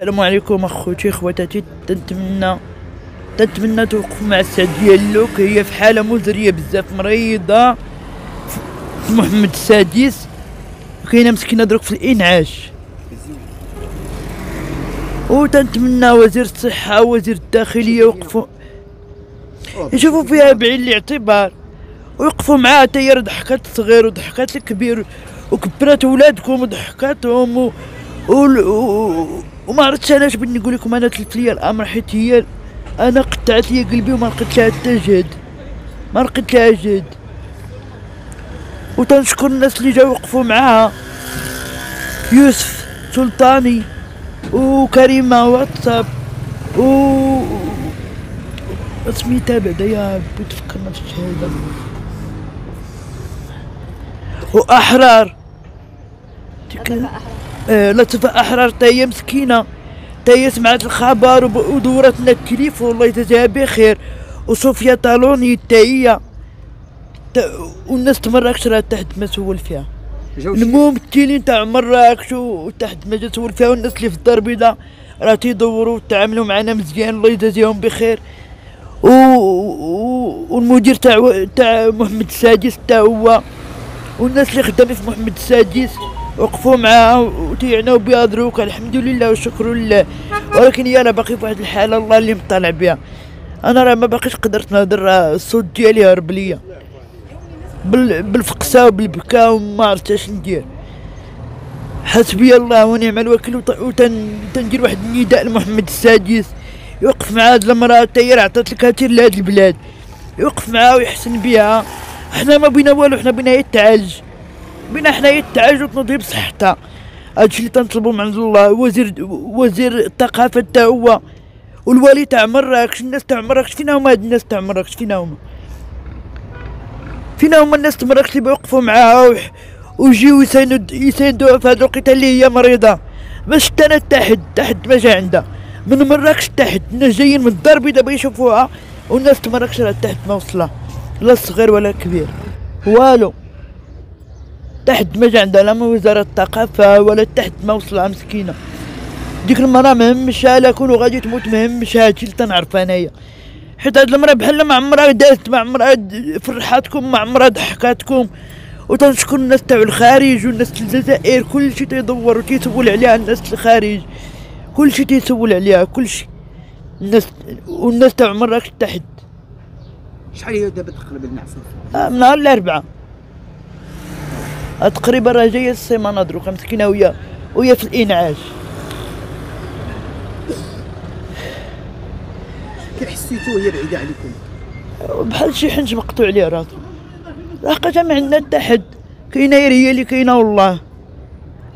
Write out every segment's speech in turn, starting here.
السلام عليكم أخوتي خواتاتي تنتمنى تنتمنى توقفوا مع السعد ديالك هي في حالة مزرية بزاف مريضة. محمد السادس وكاينه مسكينة دروك في الإنعاش. وتنتمنى وزير الصحة وزير الداخلية يوقفوا يشوفوا فيها بعين الاعتبار. ويوقفوا معاها حتى هي ضحكات الصغير وضحكات الكبير وكبرات ولادكم وضحكاتهم و... و... و... وما عرفتش أنا اش بغيت نقول لكم أنا تلف ليا الأمر حيت هي أنا قطعت لي قلبي وما لقيت لها حتى جهد. ما لقيت لها جهد. وتنشكر الناس اللي جاو وقفوا معاها. يوسف سلطاني وكريمه واتساب و سميتها بعدا يا ربي تفكرنا في الشهاده وأحرار. ديك آه لطفة أحرار تا هي مسكينة. تا هي سمعت الخبر وب- ودورت لنا التليفون الله يجازيها بخير. وصوفيا طالوني تا هي والناس تمراكش راه تحت ما سول فيها. الممثلين تاع مراكش وتحت ما جا سول فيها. والناس اللي في الدار البيضاء راه تيدوروا وتعاملوا معنا مزيان. الله يجازيهم بخير. و... و... والمدير تاع تاع محمد السادس تا هو والناس اللي خدامين في محمد السادس. وقفوا معاه وتيعناو بها دروك الحمد لله والشكر لله. ولكن راه باقي في واحد الحالة الله اللي مطلع بها. أنا راه ما باقيش قدرت نهضر الصوت ديالي هرب ليا. بال... بالفقسه وبالبكاء وما عرفت اش ندير. حسبي الله ونعم الوكيل وط- وتن تندير واحد النداء لمحمد السادس. يوقف مع هاد المرأة تا هي راه عطات الكثير لهاد البلاد. يوقف معاها ويحسن بها. حنا ما بينا والو حنا بينا هي التعالج. بينا حنا هي التعالج وتنوضي بصحتها هادشي اللي تنطلبو من عند الله وزير وزير الثقافة تا هو. والوالي تاع مراكش الناس تاع مراكش فينا هما هاد الناس تاع مراكش فينا هما. فينا هما الناس تاع مراكش اللي بيوقفوا معاها ويجيو يساندو يساندوها في هاد الوقيتة اللي هي مريضة. باش حتى أنا تحت تحت ما جا عندها. من مراكش تحت الناس جايين من الدار البيضاء باش يشوفوها والناس تاع مراكش راه تحت ما وصلها. لا صغير ولا كبير. والو. تحت ما جا عندها لا من وزارة الثقافة ولا تحت ما وصلها مسكينة. ديك المرأة مهمشها لا كونوا غادي تموت مهمشها هادشي اللي تنعرف أنايا. حيت هاد المرأة بحال ما عمرها دازت ما عمرها فرحاتكم ما عمرها ضحكاتكم. وتنشكر الناس تاع الخارج والناس الجزائر كلشي تيدور وتيسول عليها الناس الخارج. كلشي تيسول عليها كلشي الناس والناس تاع مراكش تحت. شحال هي دابا تقريبا المعصوم؟ آه، من نهار الأربعاء. تقريبا راه جاية السيمانة دروكا مسكينة ويا ويا في الإنعاش. كيف حسيتو هي بعيدة عليكم؟ بحال شي حنش مقطوع عليه راسو. لقيتها ما عندنا حتى حد. كاينة غير هي اللي كاينة والله.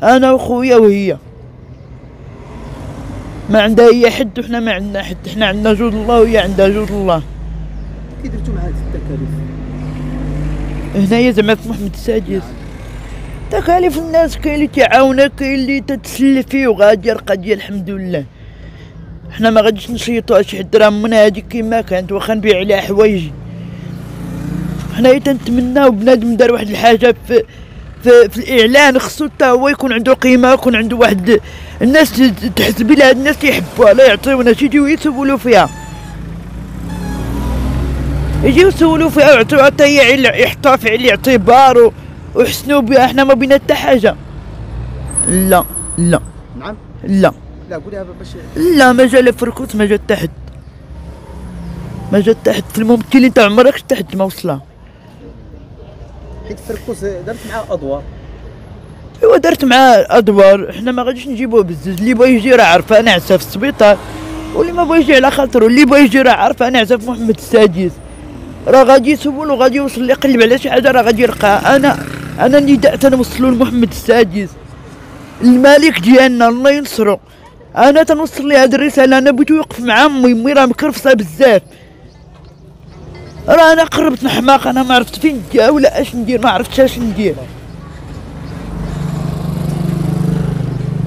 أنا وخويا وهي. ما عندها هي حد وحنا ما عندنا حد. حنا عندنا جود الله وهي عندها جود الله. كي درتو مع هاد التكاليف؟ هنايا زعما في محمد السادس. تكاليف الناس كاين اللي تعاونك كاين اللي تتسلى فيه وغادي القضية الحمد لله. حنا ما غاديش نشيطوا شي راه من هذيك كيما كانت واخا نبيع عليها حوايج. حنايا تنتمناو بنادم دار واحد الحاجة في في, في الإعلان خصو حتى هو يكون عنده قيمة يكون عنده واحد الناس تحس بلا هاد الناس يحبوها لا يعطيونا شي يجيو يسولوا فيها. يجيو يسولوا فيها ويعطيوها حتى هي عيل- يحطوها في عين الاعتبار و- ويحسنوا بها إحنا ما بينا حتى حاجة. لا لا. نعم. لا. لا قولها باش لا ما جا لا فركوس ما جا تحت. ما جا تحت في الممثلين تاع مراكش تحت ما وصلها حيت فركوس درت معاه أدوار. ايوا درت معاه أدوار. حنا ما غاديش نجيبوه بزز اللي بغى يجي راه عارفه أنا عسى في السبيطار. واللي ما بغى يجي على خاطرو اللي بغى يجي راه عارفه أنا عسى في محمد السادس. راه غادي يسول وغادي يوصل اللي يقلب على شي حاجة راه غادي يلقاها أنا أنا النداء تنوصلو لمحمد السادس. الملك ديالنا الله ينصرو أنا تنوصل ليه هاد الرسالة أنا بغيتو يوقف مع أمي أمي راه مكرفصة بزاف. راه أنا قربت نحماق أنا ما عرفت فين ندير ولا أش ندير ما عرفتش أش ندير.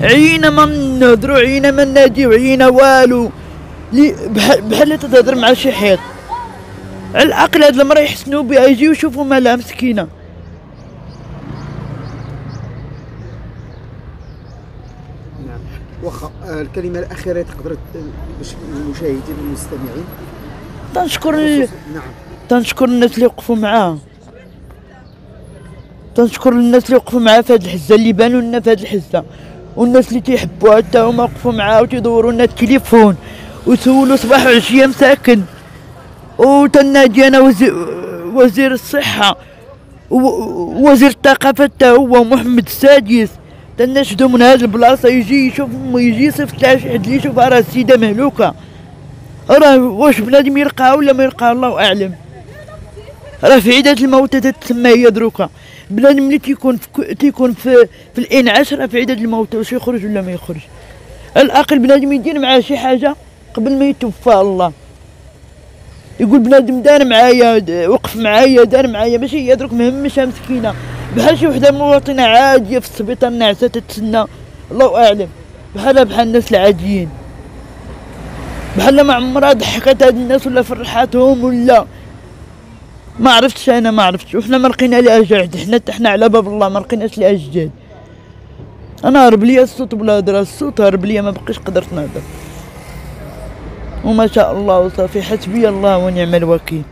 عينا ما نهضرو عينا ما ناديو عينا والو. لي بحال بحال تتهضر مع شي حيط. على الأقل هاد المرا يحسنوا بها يجيو يشوفوا مالها مسكينة. نعم. واخا آه، الكلمة الأخيرة تقدر باش المشاهدين والمستمعين. تنشكر ال- نعم. تنشكر الناس اللي وقفوا معاه. تنشكر الناس اللي وقفوا معاه في هاد الحزة اللي بانوا لنا في هاد الحزة. والناس اللي تيحبوها حتى هما وقفوا معاه وتيدوروا لنا التليفون وسولوا صباح وعشيه مساكن وتنادي أنا وزير وزير الصحة ووزير الثقافه حتى هو محمد السادس. تناشدو من هاد البلاصة يجي يشوف يجي يصيفط حد اللي يشوفها راه السيدة مهلوكة. راه واش بنادم يلقاها ولا ما يلقاها الله أعلم. راه في عدة الموتى تتسمى هي دروكا بنادم اللي تيكون في كو- تيكون في في الانعاش راه في عدة الموتى واش يخرج ولا ما يخرج؟ الاقل بنادم يدير معاه شي حاجة قبل ما يتوفى الله. يقول بنادم دار معايا وقف معايا دار معايا ماشي هي درك مهمشه مسكينة. بحال شي وحدة مواطنة عادية في السبيطار ناعسه تتسنى. الله أعلم. بحالها بحال الناس العاديين. بحال ما عمرها ضحكت هاد الناس ولا فرحاتهم ولا. ما عرفتش أنا ما عرفتش. وحنا ما لقينا لها جهد. حنا حنا على باب الله ما لقيناش لها جهد. أنا هرب ليا الصوت بلا هضره الصوت هرب ليا ما بقيتش قدرت نهضر. وما شاء الله وصافي. حسبي الله ونعم الوكيل.